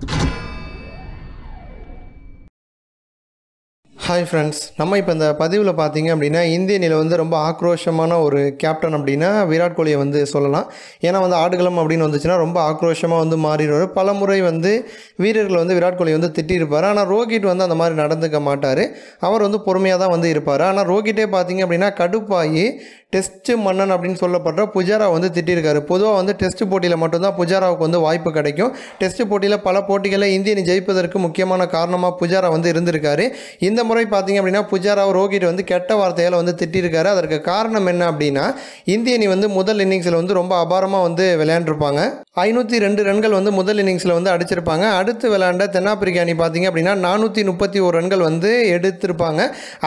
you hi friends நம்ம இப்போ இந்த பதிவில் பார்த்தீங்க அப்படின்னா இந்திய அணியில் வந்து ரொம்ப ஆக்ரோஷமான ஒரு கேப்டன் அப்படின்னா விராட் கோலியை வந்து சொல்லலாம். ஏன்னா வந்து ஆடுகளம் அப்படின்னு வந்துச்சுன்னா ரொம்ப ஆக்ரோஷமாக வந்து மாறிடுவார். பல முறை வந்து வீரர்கள் வந்து விராட் கோலி வந்து திட்டியிருப்பார். ஆனால் ரோஹித் வந்து அந்த மாதிரி நடந்துக்க மாட்டார். அவர் வந்து பொறுமையாக தான் வந்து இருப்பார். ஆனால் ரோஹிட்டே பார்த்தீங்க அப்படின்னா கடுப்பாகி டெஸ்ட்டு மன்னன் அப்படின்னு சொல்லப்படுற புஜாரா வந்து திட்டியிருக்காரு. பொதுவாக வந்து டெஸ்ட் போட்டியில் மட்டும்தான் புஜாராவுக்கு வந்து வாய்ப்பு கிடைக்கும். டெஸ்ட் போட்டியில் பல போட்டிகளில் இந்திய அணி ஜெயிப்பதற்கு முக்கியமான காரணமாக புஜாரா வந்து இருந்திருக்காரு. இந்த முறை பார்த்தீங்க அப்படின்னா புஜாராவை ரோஹித் வந்து கெட்ட வார்த்தையால் வந்து திட்டிருக்காரு அதற்கு காரணம் என்ன அப்படின்னா இந்திய அணி வந்து முதல் இன்னிங்ஸில் வந்து ரொம்ப அபாரமாக வந்து விளையாண்டுருப்பாங்க. ஐநூற்றி ரெண்டு ரன்கள் வந்து முதல் இன்னிங்ஸில் வந்து அடிச்சிருப்பாங்க. அடுத்து விளாண்ட தென்னாப்பிரிக்க அணி பார்த்தீங்க அப்படின்னா நானூற்றி முப்பத்தி ஒரு ரன்கள் வந்து எடுத்திருப்பாங்க.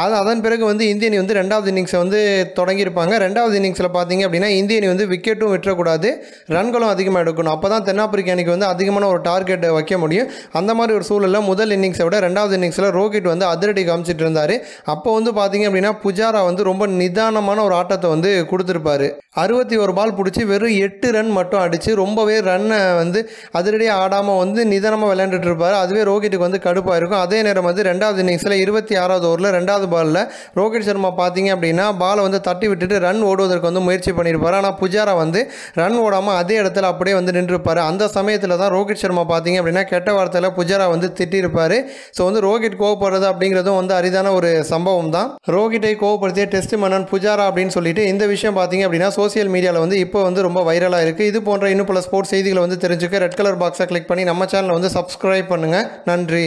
அது அதன் பிறகு வந்து இந்திய அணி வந்து ரெண்டாவது இன்னிங்ஸை வந்து தொடங்கியிருப்பாங்க. ரெண்டாவது இன்னிங்ஸில் பார்த்தீங்க அப்படின்னா இந்திய அணி வந்து விக்கெட்டும் விட்டுறக்கூடாது ரன்களும் அதிகமாக எடுக்கணும். அப்போ தான் தென்னாப்பிரிக்க அணிக்கு வந்து அதிகமான ஒரு டார்கெட் வைக்க முடியும். அந்த மாதிரி ஒரு சூழலில் முதல் இன்னிங்ஸை விட ரெண்டாவது இன்னிங்ஸில் ரோஹித் வந்து அதிரடி காமிச்சிட்டு இருந்தார். அப்போ வந்து பார்த்தீங்க அப்படின்னா புஜாரா வந்து ரொம்ப நிதானமான ஒரு ஆட்டத்தை வந்து கொடுத்துருப்பாரு. அறுபத்தி ஒரு பால் பிடிச்சி வெறும் எட்டு ரன் மட்டும் அடித்து ரொம்பவே ரன்னை வந்து அதிரடியாக ஆடாமல் வந்து நிதானமாக விளையாண்டுட்டு இருப்பார் அதுவே ரோஹித்துக்கு வந்து கடுப்பாக இருக்கும். அதே நேரம் வந்து ரெண்டாவது இன்னிங்ஸில் இருபத்தி ஆறாவது ஓவரில் ரெண்டாவது பாலில் ரோஹித் சர்மா பார்த்தீங்க அப்படின்னா பாலை வந்து தட்டி விட்டுட்டு ரன் ஓடுவதற்கு வந்து முயற்சி பண்ணியிருப்பார். ஆனால் புஜாரா வந்து ரன் ஓடாமல் அதே இடத்துல அப்படியே வந்து நின்றுருப்பார். அந்த சமயத்தில் தான் ரோஹித் சர்மா பார்த்தீங்க அப்படின்னா கெட்ட வார்த்தையில் புஜாரா வந்து திட்டியிருப்பார். ஸோ வந்து ரோஹித் கோவப்படுறது அப்படிங்கிறதும் வந்து அரிதான ஒரு சம்பவம் தான். ரோஹிட்டை கோவப்படுத்திய டெஸ்ட் மன்னன் புஜாரா அப்படின்னு சொல்லிட்டு இந்த விஷயம் பார்த்தீங்க அப்படின்னா சோசியல் மீடியாவில் வந்து இப்போ வந்து ரொம்ப வைரலாக இருக்குது இது போன்ற இன்னும் பல ஸ்போர்ட்ஸ் செய்திகளை வந்து தெரிஞ்சுக்க ரெட் கலர் பாக்ஸை கிளிக் பண்ணி நம்ம சேனலை வந்து சப்ஸ்கிரைப் பண்ணுங்கள் நன்றி.